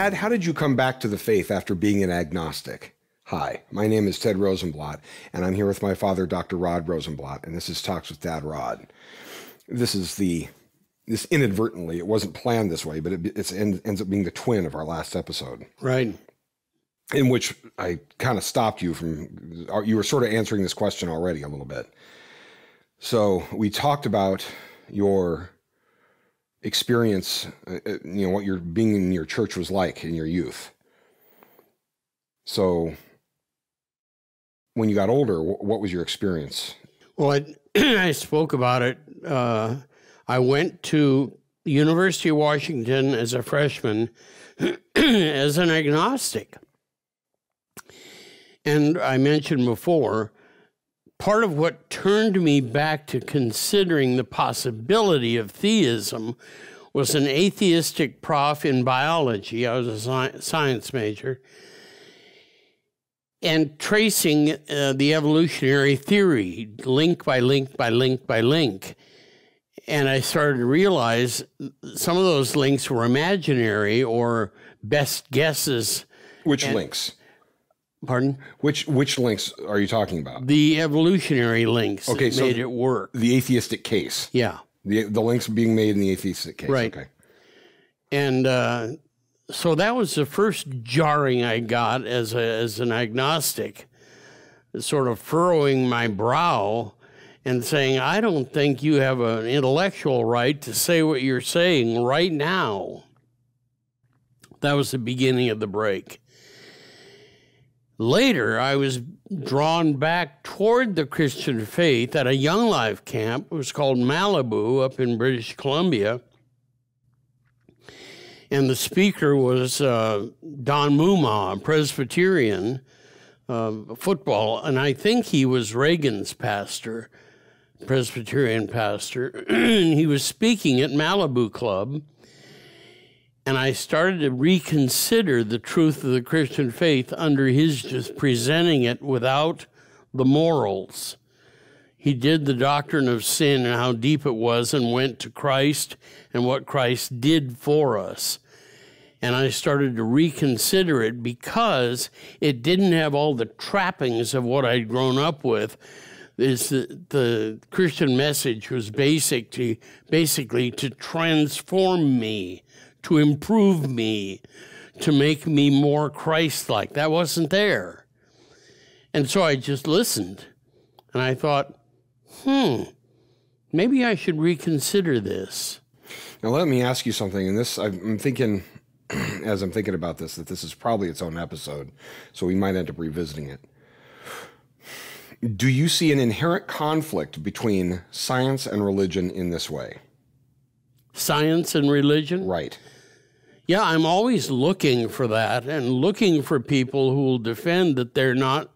Dad, how did you come back to the faith after being an agnostic? Hi, my name is Ted Rosenbladt, and I'm here with my father, Dr. Rod Rosenbladt, and this is Talks with Dad Rod. This is the this inadvertently, it wasn't planned this way, but it it's, ends up being the twin of our last episode. Right. In which I kind of stopped you from, you were sort of answering this question already a little bit. So we talked about your experience, uh, uh, you know, what your being in your church was like in your youth. So when you got older, what was your experience? Well, I, I spoke about it. Uh, I went to the University of Washington as a freshman as an agnostic. And I mentioned before, part of what turned me back to considering the possibility of theism was an atheistic prof in biology. I was a science major. And tracing uh, the evolutionary theory, link by link by link by link. And I started to realize some of those links were imaginary or best guesses. Which and, links? Pardon? Which which links are you talking about? The evolutionary links okay, so made it work. The atheistic case. Yeah. The the links being made in the atheistic case. Right. Okay. And uh, so that was the first jarring I got as a, as an agnostic, sort of furrowing my brow and saying, I don't think you have an intellectual right to say what you're saying right now. That was the beginning of the break. Later, I was drawn back toward the Christian faith at a Young Life camp. It was called Malibu up in British Columbia. And the speaker was uh, Donn Moomaw, Presbyterian uh, football. And I think he was Reagan's pastor, Presbyterian pastor. he was speaking at Malibu Club and I started to reconsider the truth of the Christian faith under his just presenting it without the morals. He did the doctrine of sin and how deep it was and went to Christ and what Christ did for us. And I started to reconsider it because it didn't have all the trappings of what I'd grown up with. Is the, the Christian message was basic to, basically to transform me to improve me, to make me more Christ like. That wasn't there. And so I just listened and I thought, hmm, maybe I should reconsider this. Now, let me ask you something. And this, I'm thinking, as I'm thinking about this, that this is probably its own episode. So we might end up revisiting it. Do you see an inherent conflict between science and religion in this way? Science and religion? Right. Yeah, I'm always looking for that and looking for people who will defend that they're not.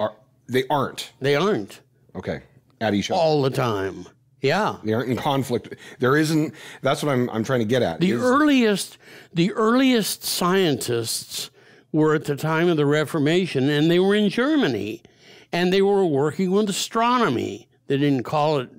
Are they aren't? They aren't. Okay, at each other all the time. Yeah, they aren't in conflict. There isn't. That's what I'm. I'm trying to get at. The is, earliest, the earliest scientists were at the time of the Reformation, and they were in Germany, and they were working with astronomy. They didn't call it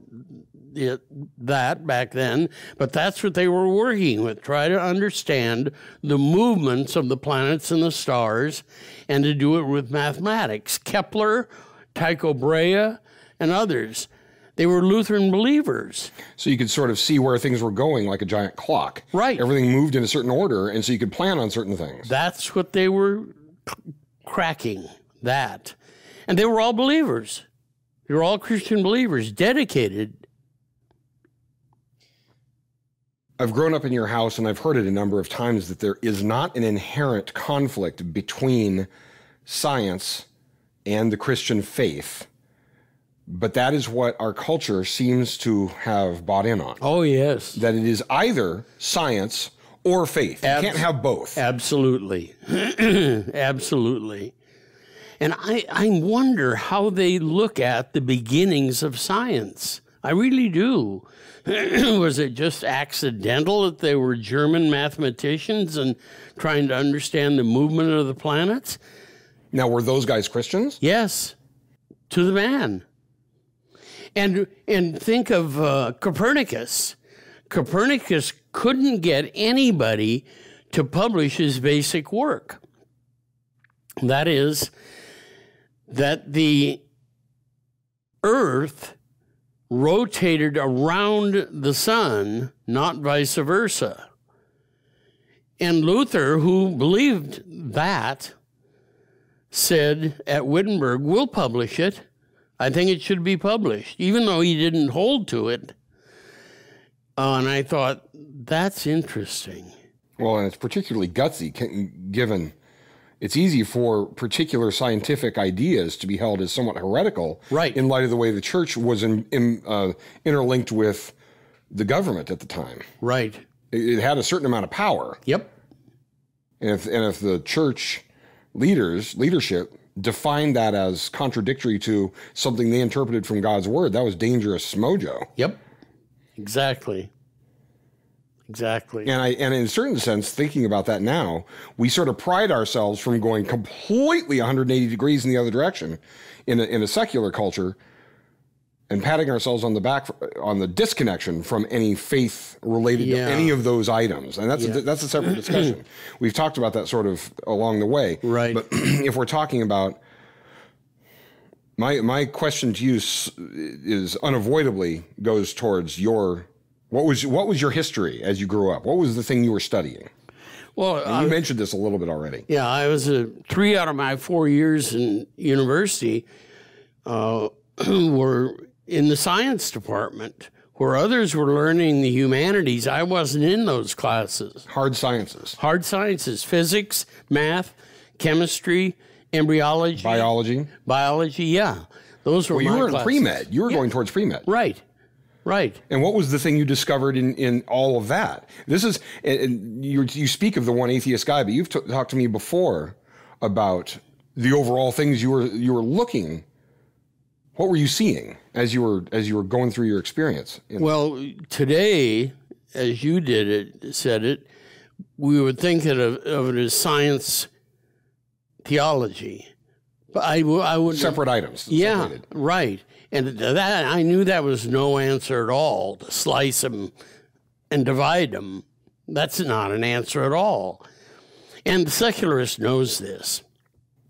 it, that back then, but that's what they were working with try to understand the movements of the planets and the stars and to do it with mathematics. Kepler, Tycho Brahe, and others. They were Lutheran believers. So you could sort of see where things were going like a giant clock. Right. Everything moved in a certain order, and so you could plan on certain things. That's what they were cracking, that. And they were all believers. They were all Christian believers, dedicated I've grown up in your house and I've heard it a number of times that there is not an inherent conflict between science and the Christian faith. But that is what our culture seems to have bought in on. Oh, yes. That it is either science or faith. Abs- you can't have both. Absolutely. Absolutely. And I, I wonder how they look at the beginnings of science. I really do. was it just accidental that they were German mathematicians and trying to understand the movement of the planets? Now, were those guys Christians? Yes, to the man. And and think of uh, Copernicus. Copernicus couldn't get anybody to publish his basic work. That is, that the earth rotated around the sun, not vice versa. And Luther, who believed that, said at Wittenberg, We'll publish it. I think it should be published, even though he didn't hold to it. Uh, and I thought, that's interesting. Well, and it's particularly gutsy given it's easy for particular scientific ideas to be held as somewhat heretical, right? In light of the way the church was in, in, uh, interlinked with the government at the time, right? It, it, had a certain amount of power. Yep. And if and if the church leaders leadership defined that as contradictory to something they interpreted from God's word, that was dangerous mojo. Yep. Exactly. Exactly. And I and in a certain sense, thinking about that now, we sort of pride ourselves from going completely 180 degrees in the other direction in a, in a secular culture and patting ourselves on the back on the disconnection from any faith related yeah. to any of those items. And that's yeah. a, that's a separate discussion. We've talked about that sort of along the way. Right. But if we're talking about my my question to you is unavoidably goes towards your what was what was your history as you grew up? What was the thing you were studying? Well, and you I, mentioned this a little bit already. Yeah, I was a three out of my four years in university uh, were in the science department, where others were learning the humanities. I wasn't in those classes. Hard sciences. Hard sciences: physics, math, chemistry, embryology, biology. Biology, yeah. Those were well, you were in pre med. You were yeah. going towards pre med, right? Right. And what was the thing you discovered in, in all of that? This is, and you, you speak of the one atheist guy, but you've t- talked to me before about the overall things you were you were looking. What were you seeing as you were as you were going through your experience? well, today, as you did it, said it, we would think of, of it as science theology. But I, I would separate items. Yeah, separated. right. And that I knew that was no answer at all. To slice them and divide them, that's not an answer at all. And the secularist knows this.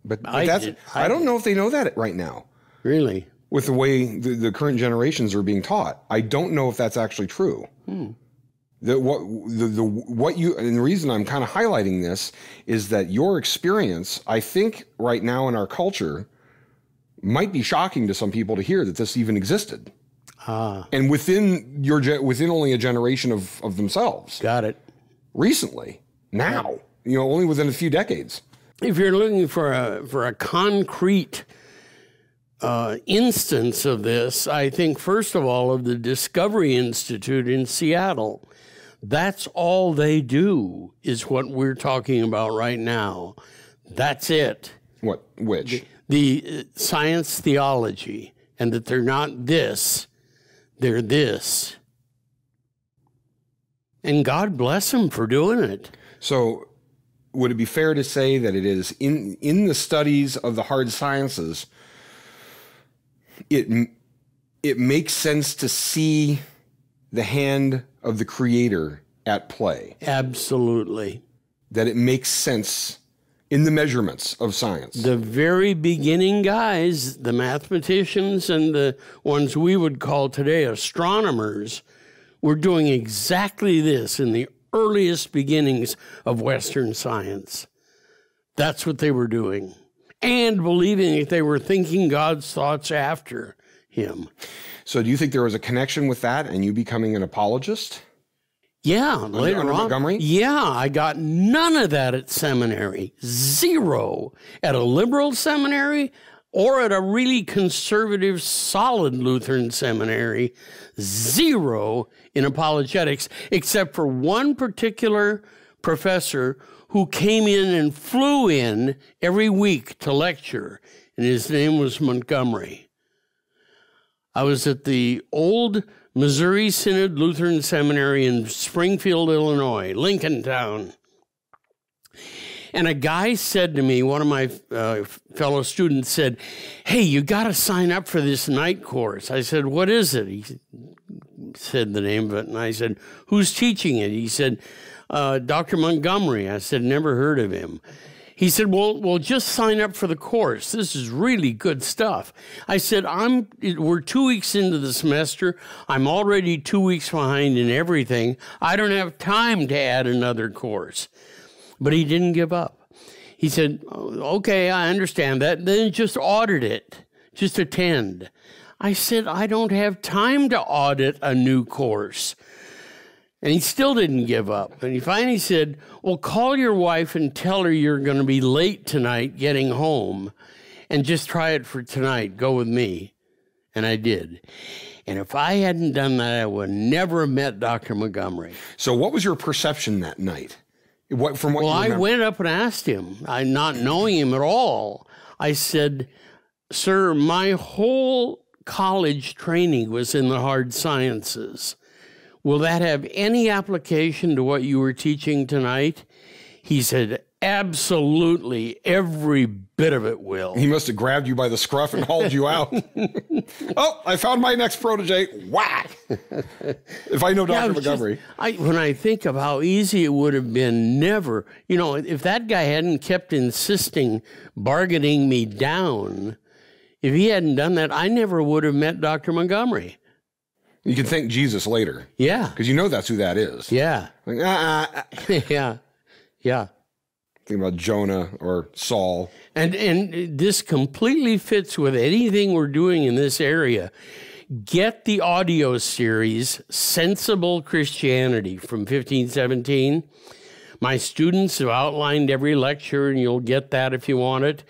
But, but I, that's, did, I, I don't know if they know that right now. Really? With the way the, the current generations are being taught, I don't know if that's actually true. Hmm. The, what the, the what you and the reason I'm kind of highlighting this is that your experience, I think, right now in our culture, might be shocking to some people to hear that this even existed. Ah. And within your within only a generation of, of themselves. Got it. Recently. Now. You know, only within a few decades. If you're looking for a for a concrete uh, instance of this, I think first of all of the Discovery Institute in Seattle. That's all they do is what we're talking about right now. That's it. What? Which? The uh, science theology and that they're not this, they're this. And God bless them for doing it. So, would it be fair to say that it is in in the studies of the hard sciences it it makes sense to see the hand of the creator at play absolutely that it makes sense in the measurements of science. The very beginning guys, the mathematicians and the ones we would call today astronomers, were doing exactly this in the earliest beginnings of Western science. That's what they were doing. And believing that they were thinking God's thoughts after him. So, do you think there was a connection with that and you becoming an apologist? Yeah, later under, on. Montgomery? Yeah, I got none of that at seminary. Zero. At a liberal seminary or at a really conservative, solid Lutheran seminary. Zero in apologetics, except for one particular professor who came in and flew in every week to lecture, and his name was Montgomery. I was at the old Missouri Synod Lutheran Seminary in Springfield, Illinois, Lincoln Town. And a guy said to me, one of my uh, fellow students said, Hey, you got to sign up for this night course. I said, What is it? He said, said the name of it, and I said, "Who's teaching it?" He said, uh, "Dr. Montgomery." I said, "Never heard of him." He said, "Well, well, just sign up for the course. This is really good stuff." I said, "I'm we're 2 weeks into the semester. I'm already 2 weeks behind in everything. I don't have time to add another course." But he didn't give up. He said, oh, "Okay, I understand that. Then just audit it. Just attend." I said, "I don't have time to audit a new course." And he still didn't give up. And he finally said, Well, call your wife and tell her you're going to be late tonight getting home and just try it for tonight. Go with me. And I did. And if I hadn't done that, I would never have met Dr. Montgomery. So, what was your perception that night? What from what? Well, I went up and asked him, I not knowing him at all. I said, "Sir, my whole college training was in the hard sciences. Will that have any application to what you were teaching tonight?" He said, "Absolutely, every bit of it will." He must have grabbed you by the scruff and hauled you out. oh, I found my next protege. Whack! if I know Dr. it was just- Montgomery. I, when I think of how easy it would have been, never, you know, if that guy hadn't kept insisting, bargaining me down, if he hadn't done that, I never would have met Dr. Montgomery. You can thank Jesus later Yeah, because you know that's who that is. yeah, Like, ah, ah, ah. yeah, yeah. Think about Jonah or Saul. And and this completely fits with anything we're doing in this area. Get the audio series Sensible Christianity from 1517. My students have outlined every lecture, and you'll get that if you want it.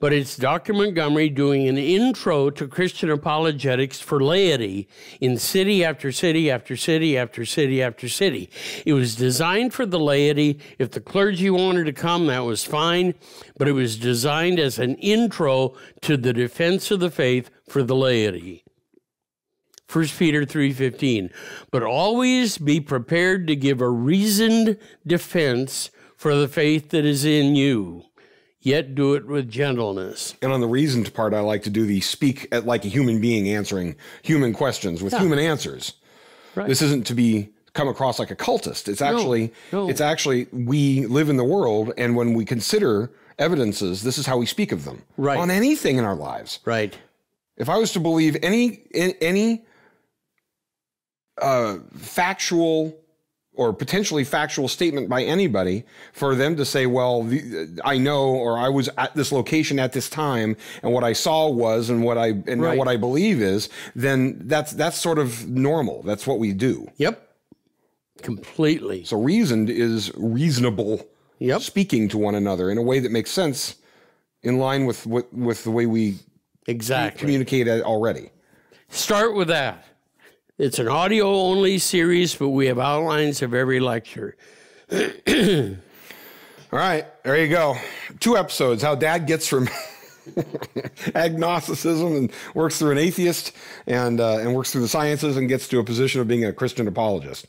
But it's Dr. Montgomery doing an intro to Christian apologetics for laity in city after city after city after city after city. It was designed for the laity. If the clergy wanted to come, that was fine. But it was designed as an intro to the defense of the faith for the laity. 1 Peter 3:15 but always be prepared to give a reasoned defense for the faith that is in you yet do it with gentleness And on the reasoned part, I like to do the speak at like a human being answering human questions with human answers. Right. This isn't to be come across like a cultist. It's actually no. it's actually we live in the world and when we consider evidences, this is how we speak of them. Right. On anything in our lives. right If I was to believe any any uh, factual or potentially factual statement by anybody, for them to say, "Well, the, I know," or "I was at this location at this time, and what I saw was," and what I and Right. what I believe is, then that's that's sort of normal. That's what we do. yep completely So reasoned is reasonable yep speaking to one another in a way that makes sense, in line with with, with the way we exactly communicate already. start with that it's an audio only series but we have outlines of every lecture All right, there you go. Two episodes. How Dad gets from agnosticism and works through an atheist, and uh, and works through the sciences and gets to a position of being a Christian apologist.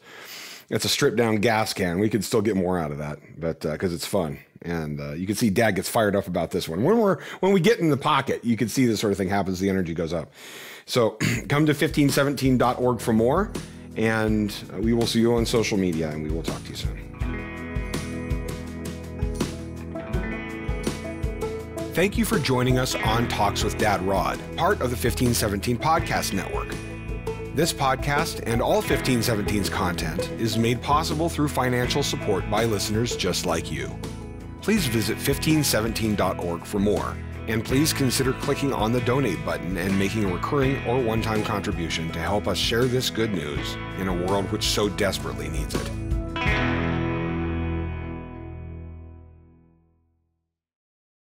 It's a stripped down gas can. We could still get more out of that, but because it's fun, and uh, you can see Dad gets fired up about this one. When we're when we get in the pocket, you can see this sort of thing happens. The energy goes up. So come to 1517.org for more, and uh, we will see you on social media, and we will talk to you soon. Thank you for joining us on Talks with Dad Rod, part of the 1517 Podcast Network. This podcast and all 1517's content is made possible through financial support by listeners just like you. Please visit 1517.org for more, and please consider clicking on the donate button and making a recurring or one time contribution to help us share this good news in a world which so desperately needs it.